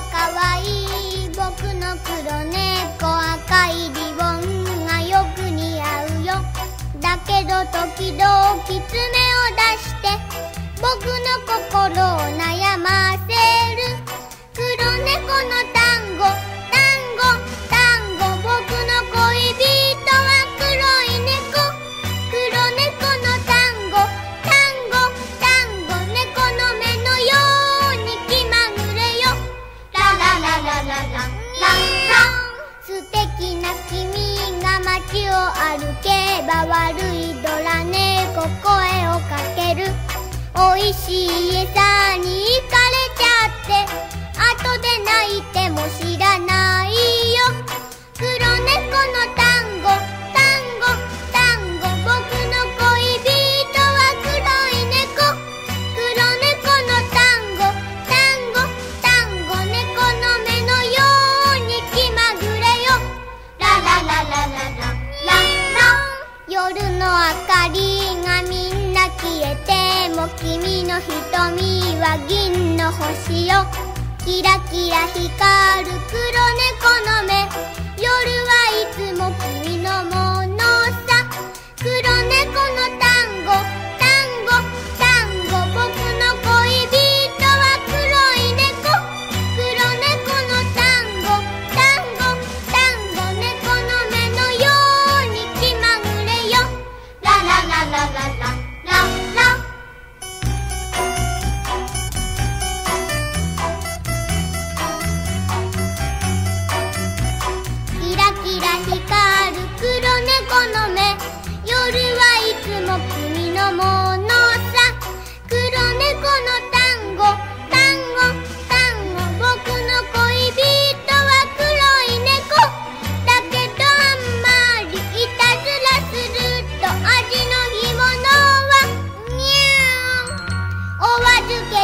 はかわいい僕の黒猫赤いリボンがよく似合うよ。だけど時々冷街を歩けば悪いドラ猫声をかける。おいしい餌う君の瞳は銀の星よ。キラキラ光る黒猫の目。夜はいつも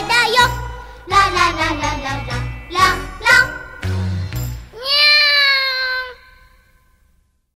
だよ。ラララララララ。